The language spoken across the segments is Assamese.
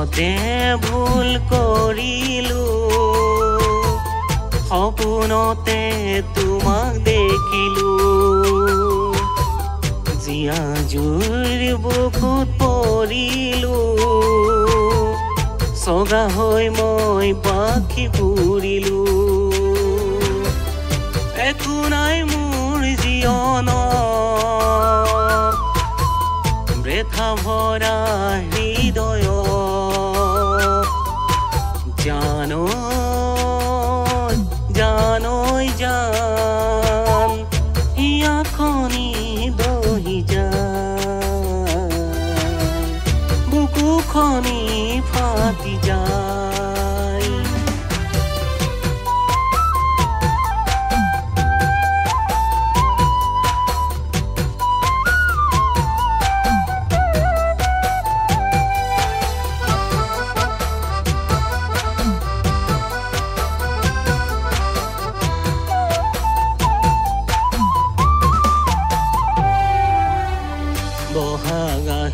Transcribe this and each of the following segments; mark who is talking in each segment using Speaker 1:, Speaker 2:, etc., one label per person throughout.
Speaker 1: জীৱনতে ভুল কৰিলো। সপোনতে তোমাক দেখিলো। জীয়া জুইৰ বুকুত পৰিলো। চগা হৈ মই পাখি ফুৰিলো একো নাই মোৰ জীৱনত। বৃথা ভৰা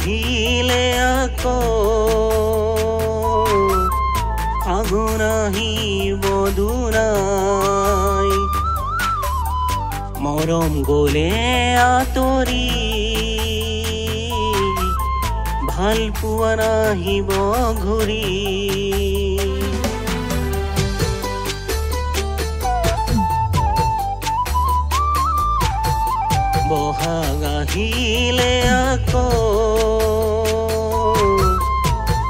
Speaker 1: আহিলে আকৌ। ফাগুন আহিব দুনাই মৰম গলে আঁতৰি ভালো পোৱা নাহিব ঘূৰি বহাগ আহিলে আকৌ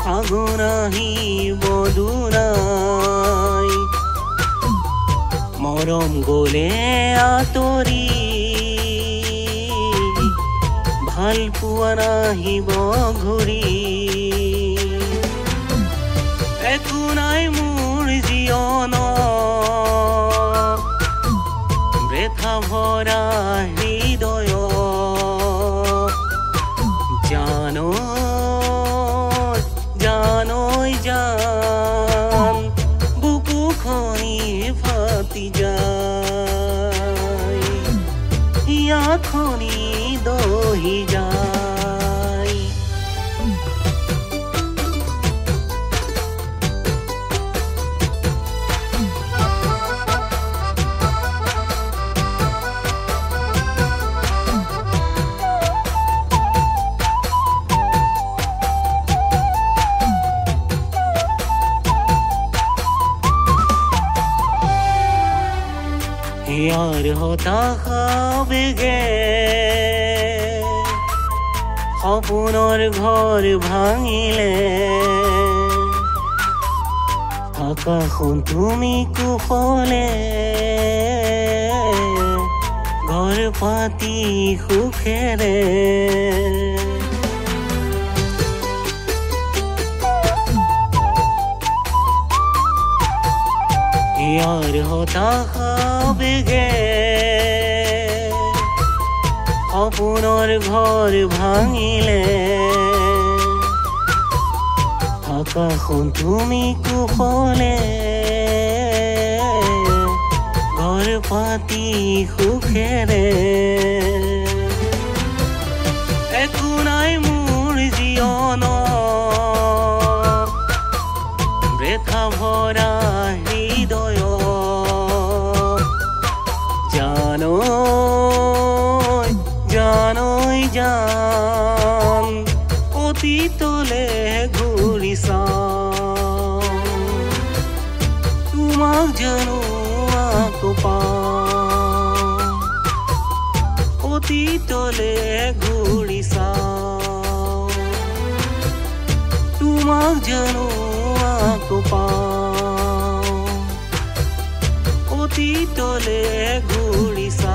Speaker 1: ফাগুন আহিব মৰম গলে আঁতৰি ভাল পোৱা নাহিব ঘূৰি একো নাই মোৰ জীৱনত বৃথা ভৰা হৃদয় यार होता খাব গে সপোনৰ ঘৰ ভাঙিলে আকাশখন তুমি কুশলে ঘৰ পাতি সুখেৰে यार होता খাব গে সপোনৰ ঘৰ ভাঙিলে আকাশখন তুমি কুশলে ঘৰ পাতি সুখেৰে একো নাই মোৰ জীৱনত বৃথা ভৰা হৃদয়। জানৈ জানৈ জান অতীতলে ঘূৰি চাওঁ তোমাক জানো আকৌ পাওঁ অতীতলে ঘূৰি চাওঁ তোমাক জানো আকৌ ಮಿತಿ ತೊಲೆ ಗೂಡಿಸ